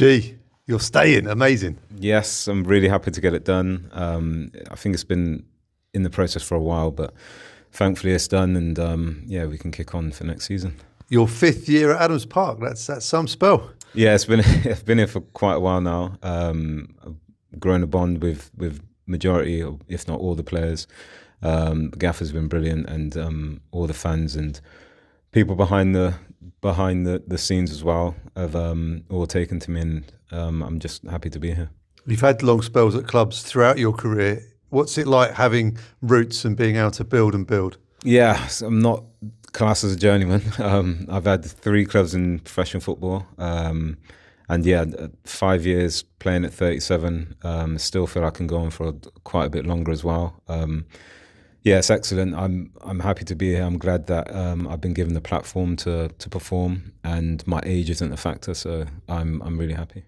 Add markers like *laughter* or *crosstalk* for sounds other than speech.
Gee, you're staying. Amazing. Yes, I'm really happy to get it done. Um, I think it's been in the process for a while, but thankfully it's done, and um, yeah, we can kick on for next season. Your fifth year at Adams Park. That's that's some spell. Yeah, it's been *laughs* I've been here for quite a while now. Um, I've grown a bond with with majority, if not all, the players. Um, the gaffer's been brilliant, and um, all the fans and people behind the behind the, the scenes as well have um, all taken to me, and um, I'm just happy to be here. You've had long spells at clubs throughout your career. What's it like having roots and being able to build and build? Yeah, so I'm not classed as a journeyman. *laughs* Um, I've had three clubs in professional football. Um, and yeah, five years playing at 37. Um, still feel I can go on for quite a bit longer as well. It's excellent. I'm I'm happy to be here. I'm glad that um, I've been given the platform to to perform, and my age isn't a factor. So I'm I'm really happy.